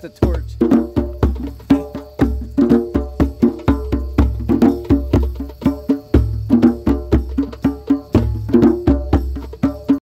the torch.